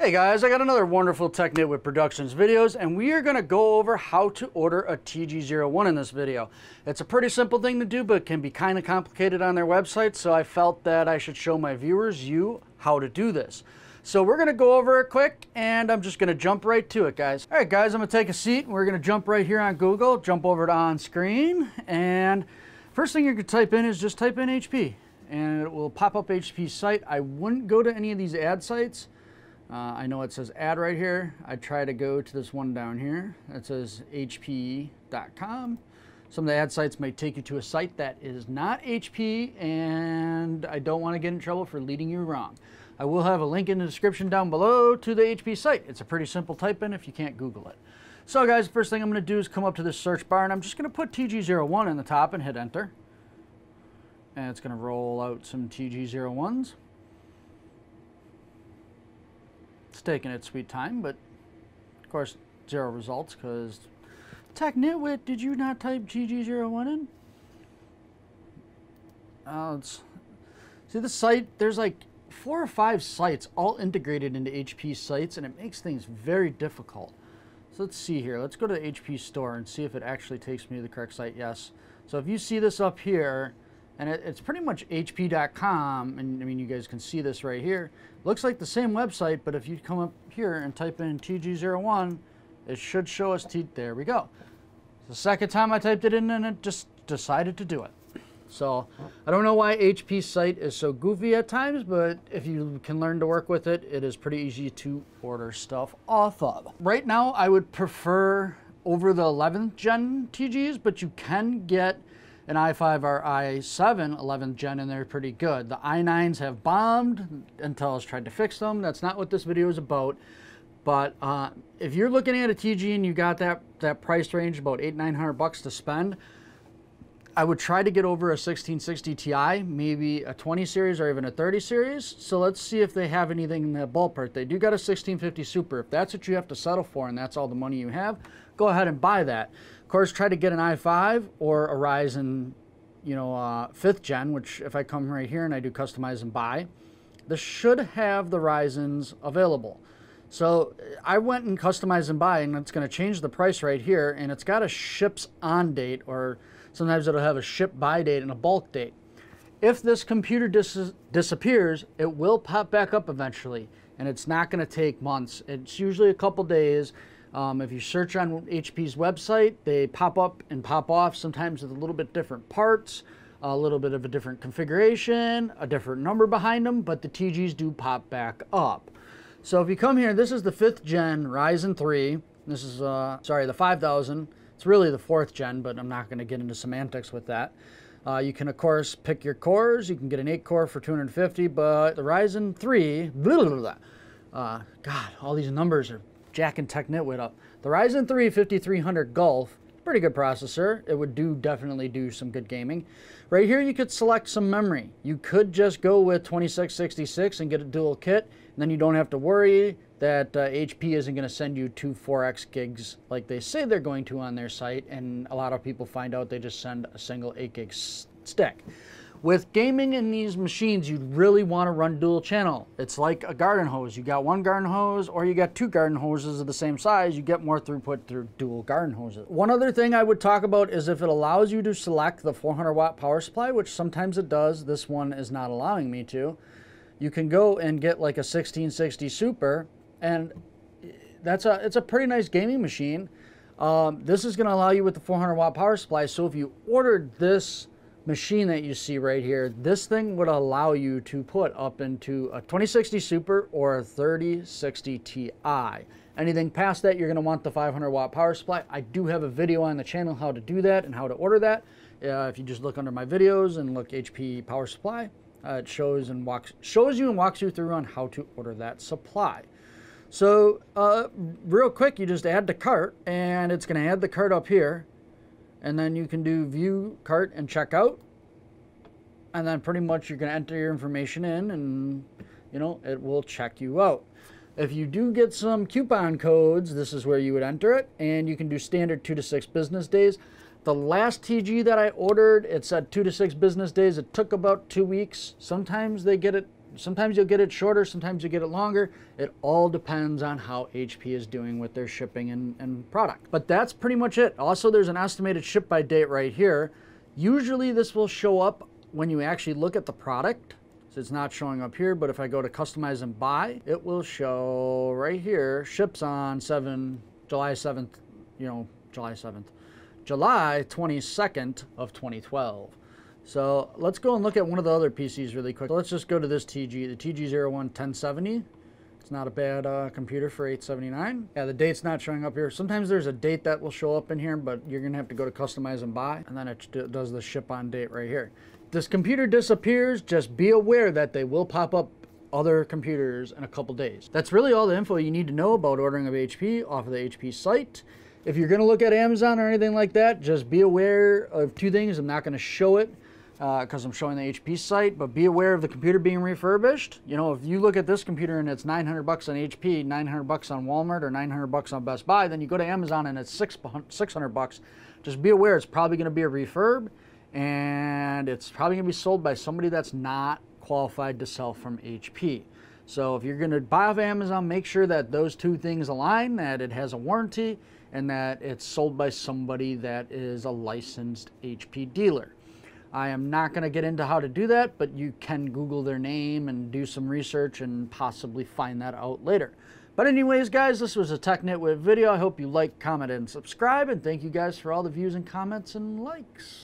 Hey guys, I got another wonderful TechNitwit Productions videos and we are going to go over how to order a TG01 in this video. It's a pretty simple thing to do but can be kind of complicated on their website so I felt that I should show my viewers, you, how to do this. So we're going to go over it quick and I'm just going to jump right to it guys. Alright guys, I'm to take a seat and we're going to jump right here on Google, jump over to on screen and first thing you can type in is just type in HP and it will pop up HP site. I wouldn't go to any of these ad sites uh, I know it says ad right here. I try to go to this one down here that says hp.com. Some of the ad sites may take you to a site that is not HP and I don't want to get in trouble for leading you wrong. I will have a link in the description down below to the HP site. It's a pretty simple type in if you can't Google it. So guys, first thing I'm going to do is come up to this search bar and I'm just going to put TG01 in the top and hit enter. And it's going to roll out some TG01s. It's taking its sweet time, but of course, zero results because Tech Nitwit, did you not type GG01 in? Oh, it's, see the site, there's like four or five sites all integrated into HP sites and it makes things very difficult. So let's see here. Let's go to the HP store and see if it actually takes me to the correct site. Yes. So if you see this up here, and it, it's pretty much hp.com and I mean you guys can see this right here. Looks like the same website but if you come up here and type in TG01 it should show us T there we go. The second time I typed it in and it just decided to do it. So I don't know why HP site is so goofy at times but if you can learn to work with it it is pretty easy to order stuff off of. Right now I would prefer over the 11th gen TGs but you can get an i5 or i7 11th gen and they're pretty good. The i9s have bombed. Intel has tried to fix them. That's not what this video is about. But uh, if you're looking at a TG and you got that, that price range, about eight, 900 bucks to spend, I would try to get over a 1660 Ti, maybe a 20 series or even a 30 series. So let's see if they have anything in that ballpark. They do got a 1650 Super. If that's what you have to settle for and that's all the money you have, go ahead and buy that Of course, try to get an i5 or a Ryzen, you know, uh, fifth gen, which if I come right here and I do customize and buy, this should have the Ryzen's available. So I went and customized and buy, and it's going to change the price right here, and it's got a ships on date, or sometimes it'll have a ship by date and a bulk date. If this computer dis disappears, it will pop back up eventually, and it's not going to take months. It's usually a couple days, um, if you search on HP's website, they pop up and pop off sometimes with a little bit different parts, a little bit of a different configuration, a different number behind them, but the TGs do pop back up. So if you come here, this is the fifth gen Ryzen 3. This is, uh, sorry, the 5000. It's really the fourth gen, but I'm not going to get into semantics with that. Uh, you can, of course, pick your cores. You can get an 8 core for 250, but the Ryzen 3, blah, blah, blah, uh, God, all these numbers are Jack and Tech Nitwit up. The Ryzen 3 5300 Gulf, pretty good processor. It would do definitely do some good gaming. Right here you could select some memory. You could just go with 2666 and get a dual kit, and then you don't have to worry that uh, HP isn't going to send you two 4x gigs like they say they're going to on their site, and a lot of people find out they just send a single 8 gig stick. With gaming in these machines, you'd really want to run dual channel. It's like a garden hose. You got one garden hose or you got two garden hoses of the same size, you get more throughput through dual garden hoses. One other thing I would talk about is if it allows you to select the 400 watt power supply, which sometimes it does, this one is not allowing me to, you can go and get like a 1660 Super and that's a, it's a pretty nice gaming machine. Um, this is going to allow you with the 400 watt power supply. So if you ordered this machine that you see right here, this thing would allow you to put up into a 2060 Super or a 3060 Ti. Anything past that, you're going to want the 500 watt power supply. I do have a video on the channel how to do that and how to order that. Uh, if you just look under my videos and look HP power supply, uh, it shows and walks shows you and walks you through on how to order that supply. So uh, real quick, you just add the cart and it's going to add the cart up here and then you can do view cart and checkout. And then pretty much you're going to enter your information in and you know it will check you out. If you do get some coupon codes this is where you would enter it and you can do standard two to six business days. The last TG that I ordered it said two to six business days. It took about two weeks. Sometimes they get it Sometimes you'll get it shorter, sometimes you get it longer. It all depends on how HP is doing with their shipping and, and product. But that's pretty much it. Also, there's an estimated ship by date right here. Usually this will show up when you actually look at the product. So it's not showing up here, but if I go to customize and buy, it will show right here, ships on 7, July 7th, you know, July 7th, July 22nd of 2012. So let's go and look at one of the other PCs really quick. let's just go to this TG, the TG01 1070. It's not a bad uh, computer for 879. Yeah, the date's not showing up here. Sometimes there's a date that will show up in here, but you're gonna have to go to customize and buy, and then it does the ship on date right here. This computer disappears, just be aware that they will pop up other computers in a couple days. That's really all the info you need to know about ordering of HP off of the HP site. If you're to look at Amazon or anything like that, just be aware of two things. I'm not to show it because uh, I'm showing the HP site, but be aware of the computer being refurbished. You know, if you look at this computer and it's 900 bucks on HP, 900 bucks on Walmart, or 900 bucks on Best Buy, then you go to Amazon and it's 600 bucks. Just be aware it's probably going to be a refurb, and it's probably going to be sold by somebody that's not qualified to sell from HP. So if you're going to buy off Amazon, make sure that those two things align, that it has a warranty, and that it's sold by somebody that is a licensed HP dealer. I am not going to get into how to do that, but you can Google their name and do some research and possibly find that out later. But anyways, guys, this was a TechNitwit video. I hope you like, comment, and subscribe, and thank you guys for all the views and comments and likes.